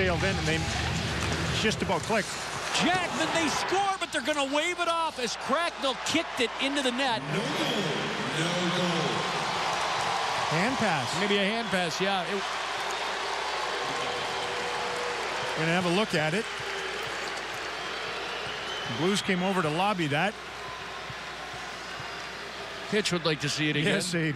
sailed in, and they just about clicked. Jackman, they score, but they're going to wave it off as Cracknell kicked it into the net. No goal. No goal. Hand pass. Maybe a hand pass, yeah. It, We're going to have a look at it. The Blues came over to lobby that. Hitch would like to see it again. Yes, a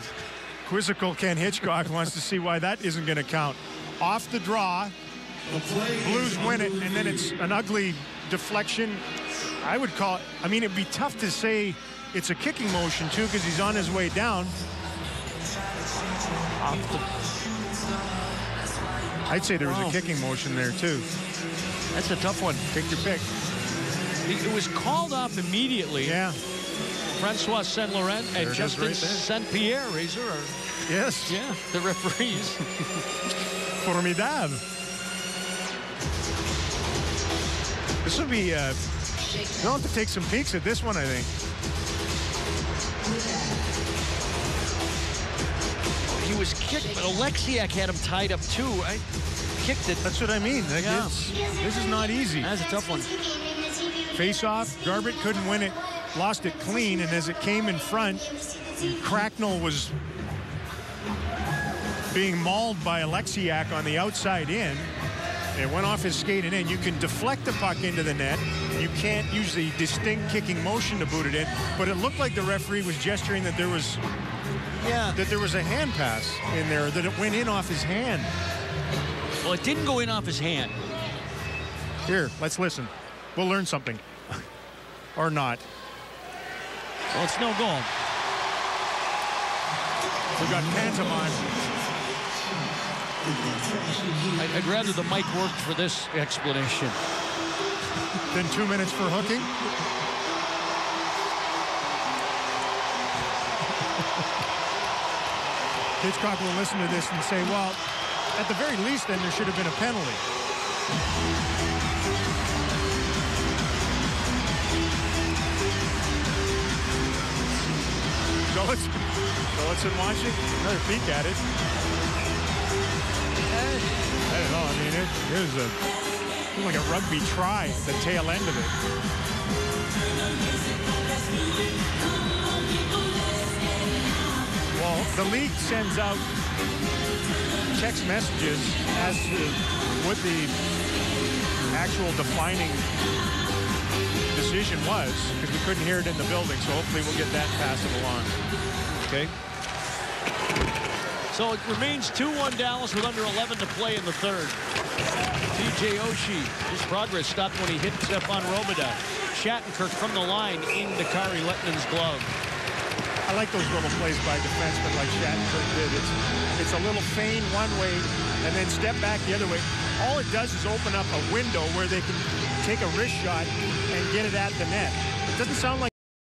quizzical Ken Hitchcock wants to see why that isn't going to count. Off the draw, The play Blues win it, and then it's an ugly deflection. I would call it, I mean, it'd be tough to say it's a kicking motion, too, because he's on his way down. I'd say there was Wow. a oh. kicking motion there, too. That's a tough one. Take your pick. It was called off immediately. Yeah. Francois Saint Laurent and Justin right. Saint Pierre, Razor, Yes. yeah, the referees. Formidable. This will be, uh, they'll have to take some peeks at this one, I think. he was kicked, but Oleksiak had him tied up too. I kicked it. That's what I mean. Yeah. this is not easy. That's a tough one. Face off, Garbutt couldn't win it, lost it clean, and as it came in front, Cracknell was being mauled by Oleksiak on the outside in. It went off his skate and in. You can deflect the puck into the net. You can't use the distinct kicking motion to boot it in. But it looked like the referee was gesturing that there was Yeah. that there was a hand pass in there, that it went in off his hand. Well, it didn't go in off his hand. Here, let's listen. We'll learn something. or not. Well, it's no goal. We've got pantomime. I'd, rather the mic worked for this explanation. Then two minutes for hooking. Hitchcock will listen to this and say, well, at the very least, then there should have been a penalty. Gulutzan, Gulutzan watching, another peek at it. I don't know. I mean, it, it was a it was like a rugby try, at the tail end of it. Well, the league sends out text messages as to what the actual defining decision was, because we couldn't hear it in the building, so hopefully we'll get that and pass it along. Okay. So it remains 2-1 Dallas with under 11 to play in the third. TJ Oshie, his progress stopped when he hit Stephane Robidas. Shattenkirk from the line into Kari Lehtonen's glove. I like those little plays by defensemen like Shattenkirk did. It's, it's a little feign one way and then step back the other way. All it does is open up a window where they can take a wrist shot and get it at the net. It doesn't sound like